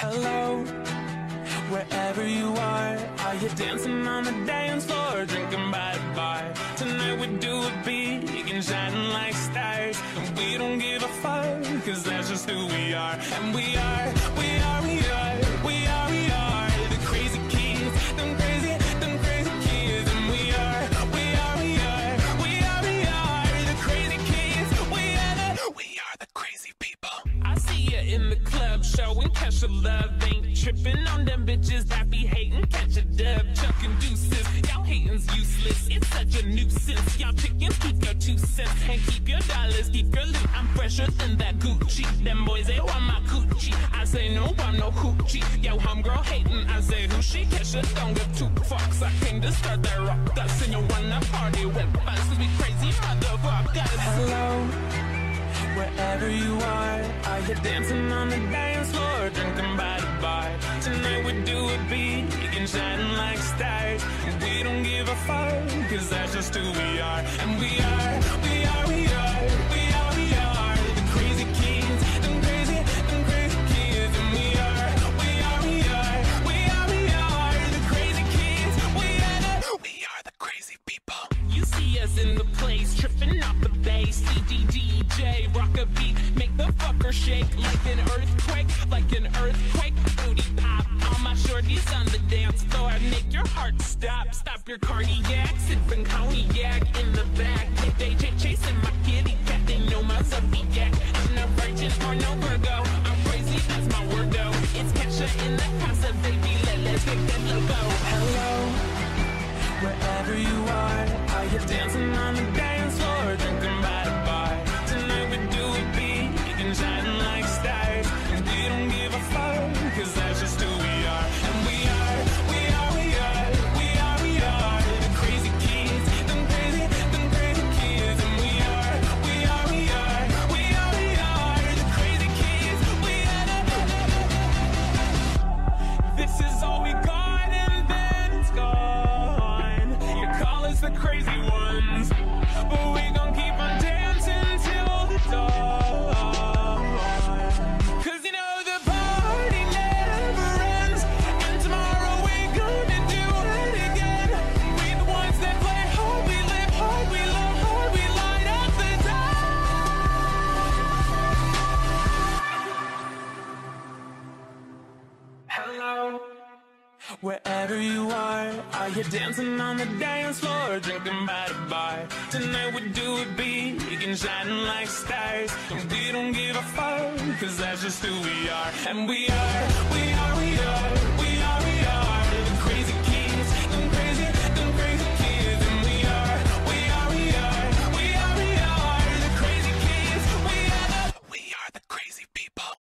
Hello, wherever you are, are you dancing on the dance floor, drinking by the bar? Tonight we do it big and shining like stars, and we don't give a fuck, cause that's just who we are. And we are, of love, ain't tripping on them bitches that be hating, catch a dub, chucking deuces. Y'all hating's useless, it's such a nuisance. Y'all chickens keep your two cents and keep your dollars, keep your loot. I'm fresher than that Gucci. Them boys they want my coochie. I say no, I'm no hoochie. Yo, homegirl hating, I say who she Kesha don't give two fucks. I came to start that rock dust and you wanna party with us. Cause we crazy motherfuckers. Hello. Wherever you are, are you dancing on the dance shining like stars. And we don't give a fuck, cause that's just who we are. And we are, we are, we are, the crazy kids, them crazy, them crazy kids. And we are, the crazy kids. We are the, we are the crazy people. You see us in the place, tripping off the bass. DJ, rock a beat, make the fucker shake like an earthquake, like an earthquake. Shorties on the dance floor. Make your heart stop, stop your cardiac. Sipping cognac in the back. They ch- chasing my kitty cat, they know my zodiac. I'm not virgin or no Virgo. I'm crazy, that's my word though. It's Kesha in the casa, baby. Let, let's get that logo. Hello. Crazy ones, but we gon' keep Wherever you are, are you dancing on the dance floor, drinking by the bar? Tonight we do it big and shining like stars, we don't give a fuck, cause that's just who we are. And we are, we